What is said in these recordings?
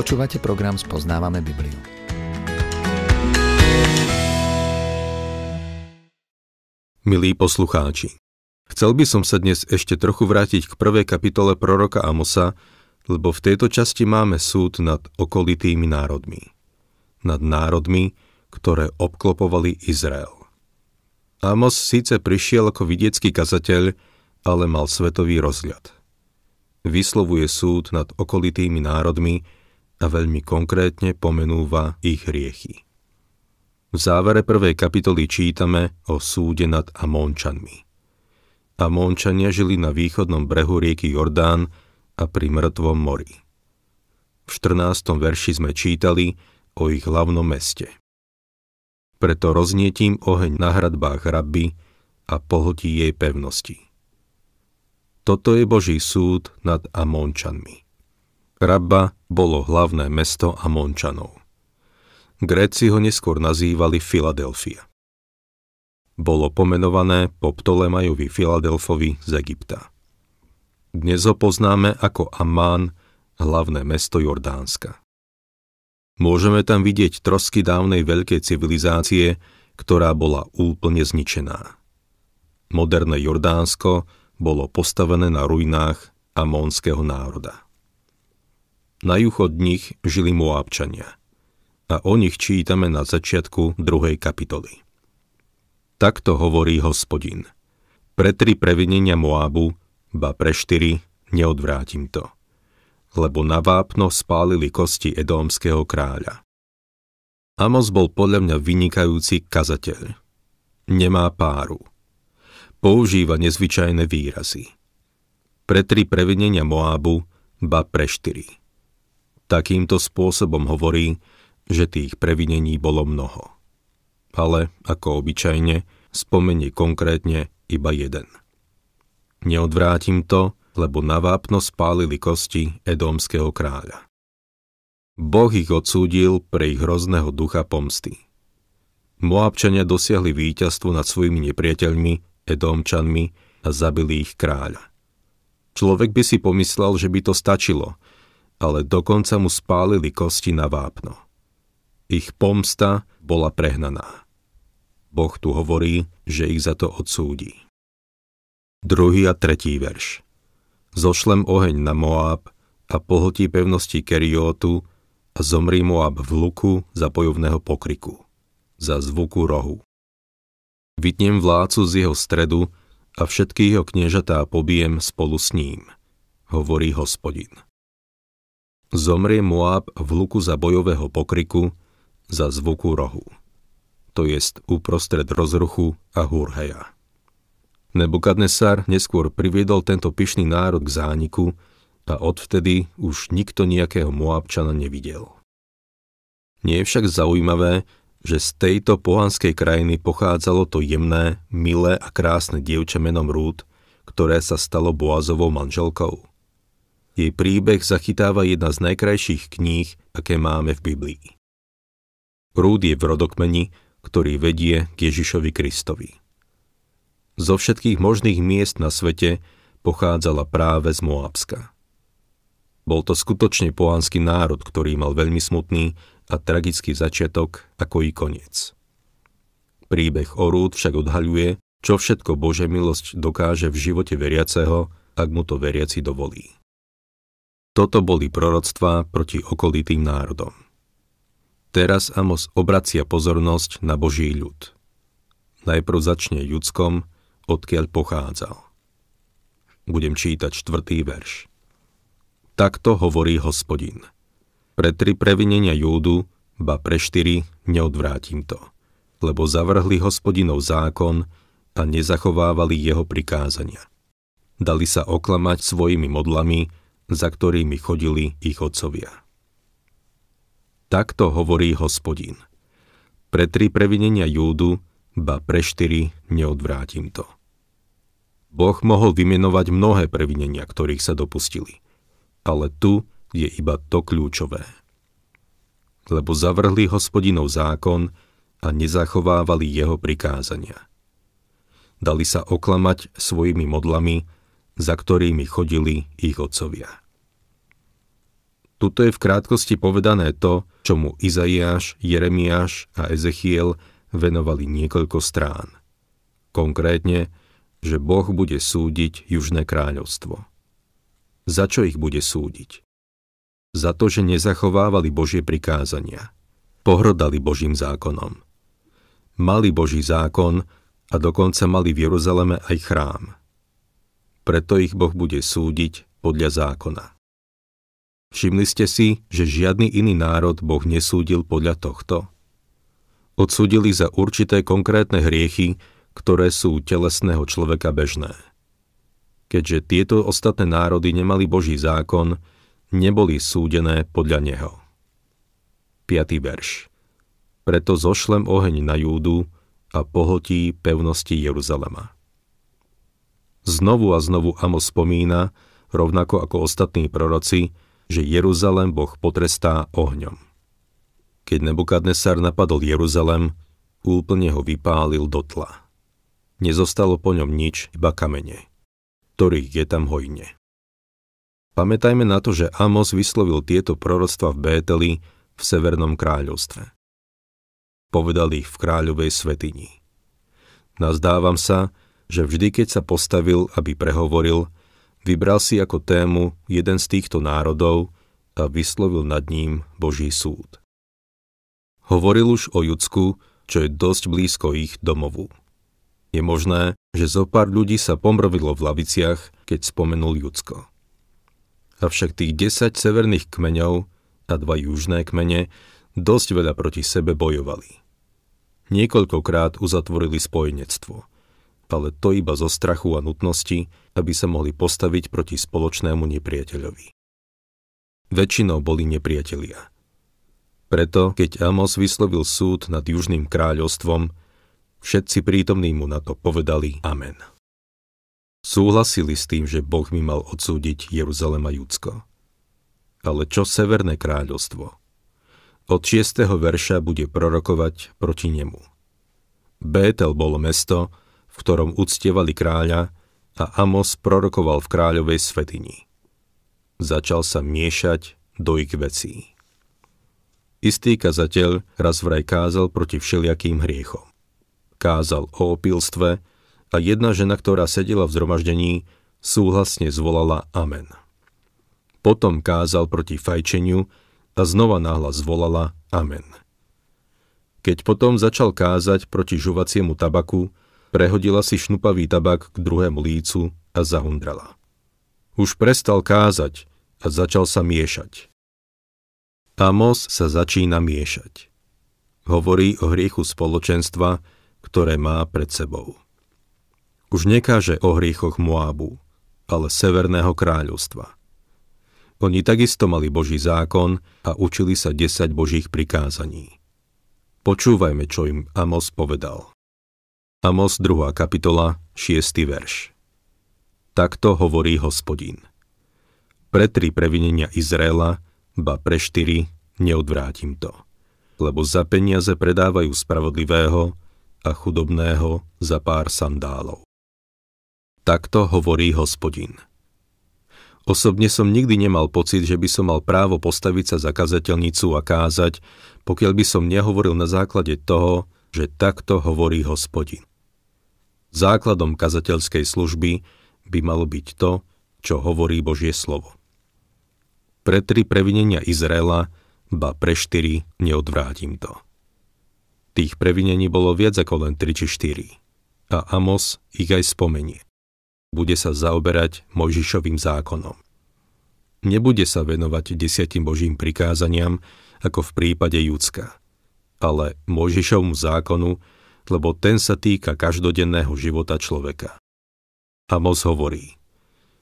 Počúvate program Spoznávame Bibliu. Milí poslucháči, chcel by som sa dnes ešte trochu vrátiť k prvej kapitole proroka Amosa, lebo v tejto časti máme súd nad okolitými národmi. Nad národmi, ktoré obklopovali Izrael. Amos síce prišiel ako vidiecký kazateľ, ale mal svetový rozhľad. Vyslovuje súd nad okolitými národmi, a veľmi konkrétne pomenúva ich hriechy. V závere prvej kapitoly čítame o súde nad Amónčanmi. Amónčania žili na východnom brehu rieky Jordán a pri mŕtvom mori. V 14. verši sme čítali o ich hlavnom meste. Preto roznietím oheň na hradbách rabby a pohltí jej pevnosti. Toto je Boží súd nad Amónčanmi. Rabba bolo hlavné mesto Amončanov. Gréci ho neskôr nazývali Filadelfia. Bolo pomenované po Ptolemajovi Filadelfovi z Egypta. Dnes ho poznáme ako Amán, hlavné mesto Jordánska. Môžeme tam vidieť trosky dávnej veľkej civilizácie, ktorá bola úplne zničená. Moderné Jordánsko bolo postavené na ruinách amónskeho národa. Na juh od nich žili Moábčania. A o nich čítame na začiatku druhej kapitoly. Takto hovorí hospodin. Pre tri previnenia Moábu, ba pre štyri, neodvrátim to. Lebo na vápno spálili kosti edómskeho kráľa. Amos bol podľa mňa vynikajúci kazateľ. Nemá páru. Používa nezvyčajné výrazy. Pre tri previnenia Moábu, ba pre štyri. Takýmto spôsobom hovorí, že tých previnení bolo mnoho. Ale, ako obyčajne, spomenie konkrétne iba jeden. Neodvrátim to, lebo na vápno spálili kosti Edómskeho kráľa. Boh ich odsúdil pre ich hrozného ducha pomsty. Moabčania dosiahli víťazstvo nad svojimi nepriateľmi, Edómčanmi a zabili ich kráľa. Človek by si pomyslel, že by to stačilo, ale dokonca mu spálili kosti na vápno. Ich pomsta bola prehnaná. Boh tu hovorí, že ich za to odsúdi. Druhý a tretí verš. Zošlem oheň na Moab a pohltí pevnosti Keriotu a zomrí Moab v luku za bojovného pokriku, za zvuku rohu. Vytnem vlácu z jeho stredu a všetky jeho kniežatá pobijem spolu s ním, hovorí hospodin. Zomrie Moab v luku za bojového pokriku, za zvuku rohu. To jest uprostred rozruchu a hurheja. Nebukadnesar neskôr priviedol tento pyšný národ k zániku a odvtedy už nikto nejakého Moabčana nevidel. Nie je však zaujímavé, že z tejto pohanskej krajiny pochádzalo to jemné, milé a krásne dievča menom Rúd, ktoré sa stalo Boazovou manželkou. Jej príbeh zachytáva jedna z najkrajších kníh, aké máme v Biblii. Rúd je v rodokmeni, ktorý vedie k Ježišovi Kristovi. Zo všetkých možných miest na svete pochádzala práve z Moabska. Bol to skutočne pohanský národ, ktorý mal veľmi smutný a tragický začiatok ako i koniec. Príbeh o Rúd však odhaľuje, čo všetko Bože milosť dokáže v živote veriaceho, ak mu to veriaci dovolí. Toto boli proroctvá proti okolitým národom. Teraz Amos obracia pozornosť na Boží ľud. Najprv začne ľudskom, odkiaľ pochádzal. Budem čítať štvrtý verš. Takto hovorí hospodin. Pre tri previnenia Júdu, ba pre štyri, neodvrátim to, lebo zavrhli hospodinov zákon a nezachovávali jeho prikázania. Dali sa oklamať svojimi modlami za ktorými chodili ich otcovia. Takto hovorí hospodín. Pre tri previnenia Júdu, ba pre štyri neodvrátim to. Boh mohol vymenovať mnohé previnenia, ktorých sa dopustili, ale tu je iba to kľúčové. Lebo zavrhli hospodinov zákon a nezachovávali jeho prikázania. Dali sa oklamať svojimi modlami, za ktorými chodili ich otcovia. Tuto je v krátkosti povedané to, čomu Izaiáš, Jeremiáš a Ezechiel venovali niekoľko strán. Konkrétne, že Boh bude súdiť Južné kráľovstvo. Za čo ich bude súdiť? Za to, že nezachovávali Božie prikázania. Pohrdali Božím zákonom. Mali Boží zákon a dokonca mali v Jeruzaleme aj chrám. Preto ich Boh bude súdiť podľa zákona. Všimli ste si, že žiadny iný národ Boh nesúdil podľa tohto? Odsúdili za určité konkrétne hriechy, ktoré sú telesného človeka bežné. Keďže tieto ostatné národy nemali Boží zákon, neboli súdené podľa neho. 5. verš Preto zošlem oheň na Júdu a pohotí pevnosti Jeruzalema. Znovu a znovu Amos spomína, rovnako ako ostatní proroci, že Jeruzalem Boh potrestá ohňom. Keď Nebukadnesar napadol Jeruzalem, úplne ho vypálil do tla. Nezostalo po ňom nič, iba kamene, ktorých je tam hojne. Pamätajme na to, že Amos vyslovil tieto proroctva v Bételi v Severnom kráľovstve. Povedal ich v kráľovej svetini. Nazdávam sa, že vždy, keď sa postavil, aby prehovoril, Vybral si ako tému jeden z týchto národov a vyslovil nad ním Boží súd. Hovoril už o Judsku, čo je dosť blízko ich domovu. Je možné, že zo pár ľudí sa pomrvilo v laviciach, keď spomenul Judsko. Avšak tých 10 severných kmeňov a dva južné kmene dosť veľa proti sebe bojovali. Niekoľkokrát uzatvorili spojenectvo – ale to iba zo strachu a nutnosti, aby sa mohli postaviť proti spoločnému nepriateľovi. Väčšinou boli nepriatelia. Preto, keď Amos vyslovil súd nad Južným kráľovstvom, všetci prítomní mu na to povedali Amen. Súhlasili s tým, že Boh mi mal odsúdiť Jeruzalem a Judsko. Ale čo Severné kráľovstvo? Od 6. verša bude prorokovať proti nemu. Bétel bolo mesto, ktorom uctievali kráľa a Amos prorokoval v kráľovej svetini. Začal sa miešať do ich vecí. Istý kazateľ raz vraj kázal proti všelijakým hriechom. Kázal o opilstve a jedna žena, ktorá sedela v zhromaždení, súhlasne zvolala Amen. Potom kázal proti fajčeniu a znova náhlas zvolala Amen. Keď potom začal kázať proti žuvaciemu tabaku, prehodila si šnupavý tabak k druhému lícu a zahundrala. Už prestal kázať a začal sa miešať. Amos sa začína miešať. Hovorí o hriechu spoločenstva, ktoré má pred sebou. Už nekáže o hriechoch Moábu, ale Severného kráľovstva. Oni takisto mali Boží zákon a učili sa desať Božích prikázaní. Počúvajme, čo im Amos povedal. Amos 2. kapitola, 6. verš. Takto hovorí hospodín. Pre tri previnenia Izraela, ba pre štyri, neodvrátim to. Lebo za peniaze predávajú spravodlivého a chudobného za pár sandálov. Takto hovorí hospodín. Osobne som nikdy nemal pocit, že by som mal právo postaviť sa za kazateľnicu a kázať, pokiaľ by som nehovoril na základe toho, že takto hovorí hospodin. Základom kazateľskej služby by malo byť to, čo hovorí Božie slovo. Pre tri previnenia Izraela, ba pre štyri, neodvrátim to. Tých previnení bolo viac ako len 3 či 4. A Amos ich aj spomenie. Bude sa zaoberať Mojžišovým zákonom. Nebude sa venovať desiatim Božím prikázaniam, ako v prípade Judska, ale Mojžišovmu zákonu, lebo ten sa týka každodenného života človeka. Amos hovorí,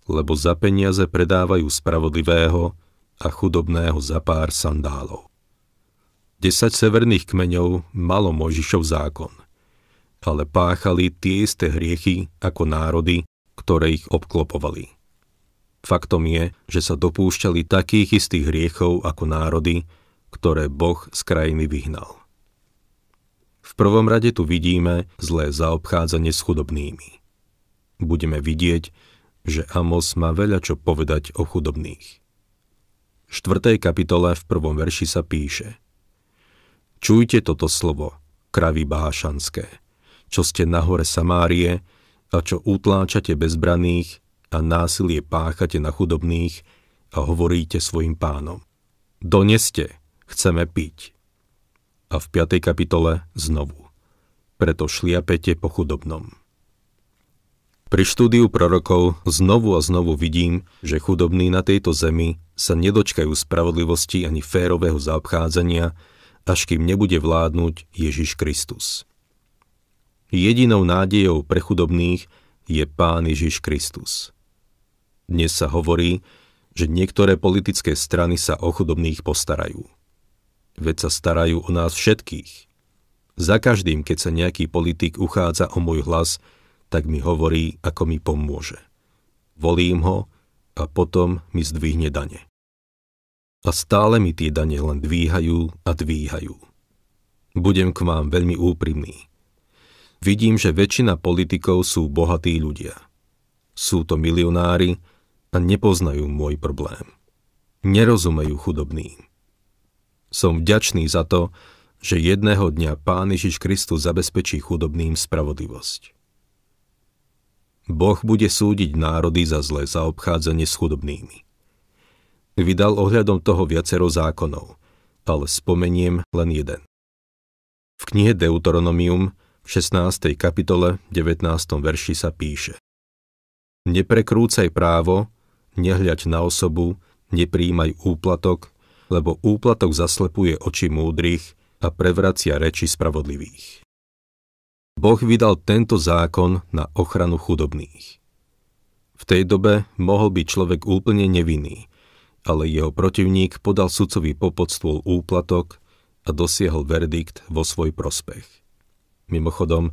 lebo za peniaze predávajú spravodlivého a chudobného za pár sandálov. Desať severných kmeňov malo Mojžišov zákon, ale páchali tie isté hriechy ako národy, ktoré ich obklopovali. Faktom je, že sa dopúšťali takých istých hriechov ako národy, ktoré Boh z krajiny vyhnal. V prvom rade tu vidíme zlé zaobchádzanie s chudobnými. Budeme vidieť, že Amos má veľa čo povedať o chudobných. 4. kapitole v prvom verši sa píše Čujte toto slovo, kravy bášanské, čo ste na hore Samárie a čo utláčate bezbraných a násilie páchate na chudobných a hovoríte svojim pánom. Doneste, chceme piť. A v 5. kapitole znovu. Preto šliapete po chudobnom. Pri štúdiu prorokov znovu a znovu vidím, že chudobní na tejto zemi sa nedočkajú spravodlivosti ani férového zaobchádzania, až kým nebude vládnuť Ježiš Kristus. Jedinou nádejou pre chudobných je Pán Ježiš Kristus. Dnes sa hovorí, že niektoré politické strany sa o chudobných postarajú. Veď sa starajú o nás všetkých. Za každým, keď sa nejaký politik uchádza o môj hlas, tak mi hovorí, ako mi pomôže. Volím ho a potom mi zdvihne dane. A stále mi tie dane len dvíhajú a dvíhajú. Budem k vám veľmi úprimný. Vidím, že väčšina politikov sú bohatí ľudia. Sú to milionári a nepoznajú môj problém. Nerozumejú chudobným. Som vďačný za to, že jedného dňa Pán Ježiš Kristus zabezpečí chudobným spravodlivosť. Boh bude súdiť národy za zlé zaobchádzanie s chudobnými. Vydal ohľadom toho viacero zákonov, ale spomeniem len jeden. V knihe Deuteronomium v 16. kapitole 19. verši sa píše Neprekrúcaj právo, nehľaď na osobu, nepríjmaj úplatok, lebo úplatok zaslepuje oči múdrych a prevracia reči spravodlivých. Boh vydal tento zákon na ochranu chudobných. V tej dobe mohol byť človek úplne nevinný, ale jeho protivník podal sudcovi popod úplatok a dosiahol verdikt vo svoj prospech. Mimochodom,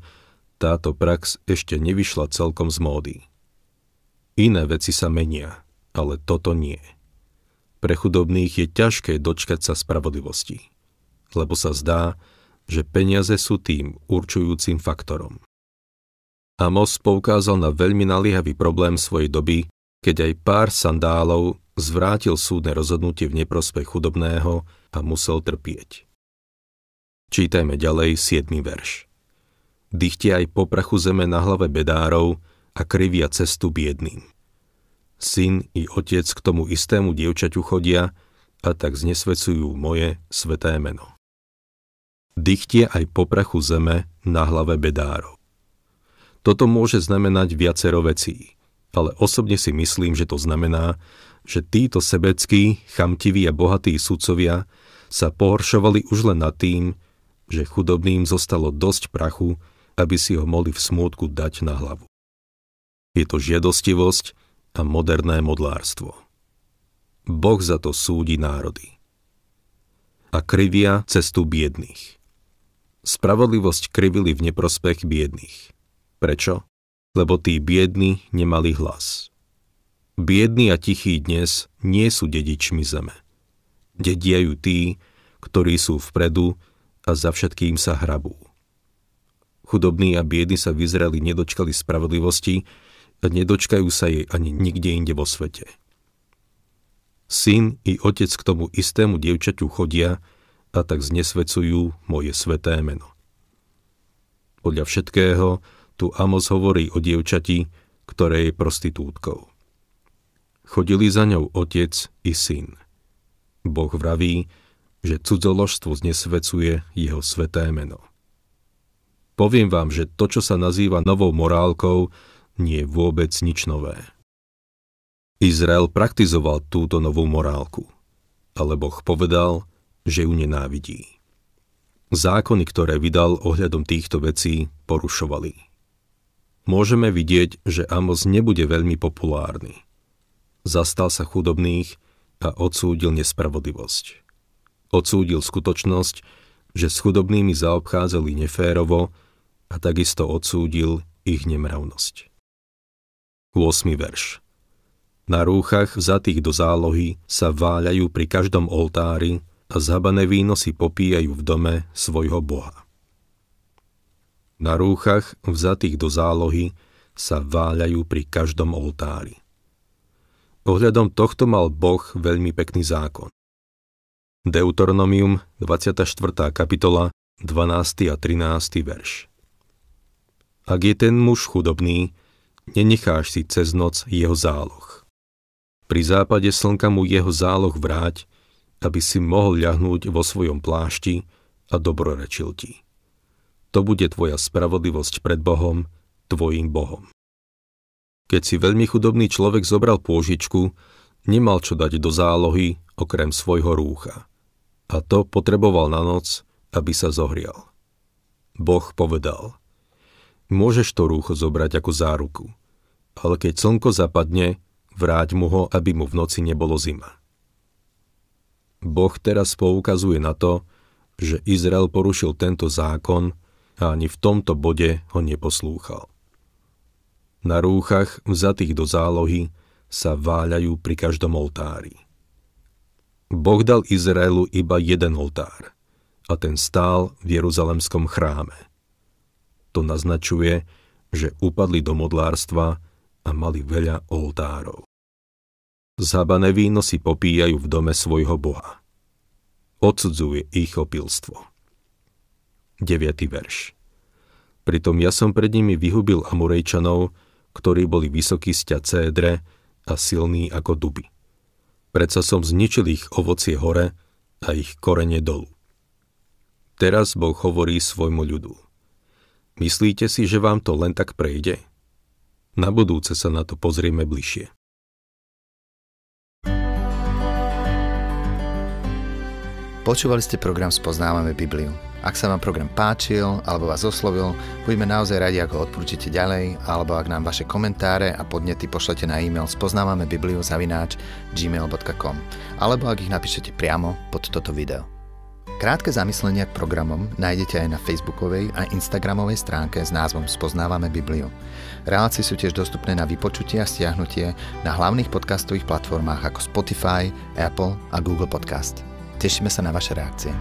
táto prax ešte nevyšla celkom z módy. Iné veci sa menia, ale toto nie. Pre chudobných je ťažké dočkať sa spravodlivosti, lebo sa zdá, že peniaze sú tým určujúcim faktorom. Amos poukázal na veľmi naliehavý problém svojej doby, keď aj pár sandálov zvrátil súdne rozhodnutie v neprospech chudobného a musel trpieť. Čítajme ďalej 7. verš. Dychte aj po prachu zeme na hlave bedárov a krivia cestu biedným. Syn i otec k tomu istému dievčaťu chodia a tak znesvecujú moje sveté meno dychtie aj poprachu zeme na hlave bedárov. Toto môže znamenať viacero vecí, ale osobne si myslím, že to znamená, že títo sebeckí, chamtiví a bohatí sudcovia sa pohoršovali už len nad tým, že chudobným zostalo dosť prachu, aby si ho mohli v smútku dať na hlavu. Je to žiadostivosť a moderné modlárstvo. Boh za to súdi národy. A krivia cestu biedných. Spravodlivosť krivili v neprospech biedných. Prečo? Lebo tí biední nemali hlas. Biední a tichí dnes nie sú dedičmi zeme. Dediajú tí, ktorí sú vpredu a za všetkým sa hrabú. Chudobní a biední sa v Izraeli nedočkali spravodlivosti nedočkajú sa jej ani nikde inde vo svete. Syn i otec k tomu istému dievčaťu chodia a tak znesvecujú moje sveté meno. Podľa všetkého tu Amos hovorí o dievčati, ktoré je prostitútkou. Chodili za ňou otec i syn. Boh vraví, že cudzoložstvo znesvecuje jeho sveté meno. Poviem vám, že to, čo sa nazýva novou morálkou, nie vôbec nič nové. Izrael praktizoval túto novú morálku, ale Boh povedal, že ju nenávidí. Zákony, ktoré vydal ohľadom týchto vecí, porušovali. Môžeme vidieť, že Amos nebude veľmi populárny. Zastal sa chudobných a odsúdil nespravodlivosť. Odsúdil skutočnosť, že s chudobnými zaobchádzali neférovo a takisto odsúdil ich nemravnosť. 8. verš Na rúchach vzatých do zálohy sa váľajú pri každom oltári a zhabané víno si popíjajú v dome svojho Boha. Na rúchach, vzatých do zálohy, sa váľajú pri každom oltári. Ohľadom tohto mal Boh veľmi pekný zákon. Deuteronomium, 24. kapitola, 12. a 13. verš. Ak je ten muž chudobný, nenecháš si cez noc jeho záloh. Pri západe slnka mu jeho záloh vráť, aby si mohol ľahnúť vo svojom plášti a dobrorečil ti. To bude tvoja spravodlivosť pred Bohom, tvojim Bohom. Keď si veľmi chudobný človek zobral pôžičku, nemal čo dať do zálohy okrem svojho rúcha. A to potreboval na noc, aby sa zohrial. Boh povedal, môžeš to rúcho zobrať ako záruku, ale keď slnko zapadne, vráť mu ho, aby mu v noci nebolo zima. Boh teraz poukazuje na to, že Izrael porušil tento zákon a ani v tomto bode ho neposlúchal. Na rúchach, vzatých do zálohy, sa váľajú pri každom oltári. Boh dal Izraelu iba jeden oltár a ten stál v Jeruzalemskom chráme. To naznačuje, že upadli do modlárstva a mali veľa oltárov. Zábané víno si popíjajú v dome svojho Boha. Odsudzuje ich opilstvo. 9. verš Pritom ja som pred nimi vyhubil Amurejčanov, ktorí boli vysokí sťa cédre a silní ako duby. Predsa som zničil ich ovocie hore a ich korene dolu. Teraz Boh hovorí svojmu ľudu. Myslíte si, že vám to len tak prejde? Na budúce sa na to pozrieme bližšie. Počúvali ste program Spoznávame Bibliu. Ak sa vám program páčil alebo vás oslovil, budeme naozaj radi, ako odporúčite ďalej, alebo ak nám vaše komentáre a podnety pošlete na e-mail spoznávame Bibliu zavináč gmail.com alebo ak ich napíšete priamo pod toto video. Krátke zamyslenia k programom nájdete aj na facebookovej a instagramovej stránke s názvom Spoznávame Bibliu. Relácie sú tiež dostupné na vypočutie a stiahnutie na hlavných podcastových platformách ako Spotify, Apple a Google Podcast. Tešíme sa na vaše reakcie.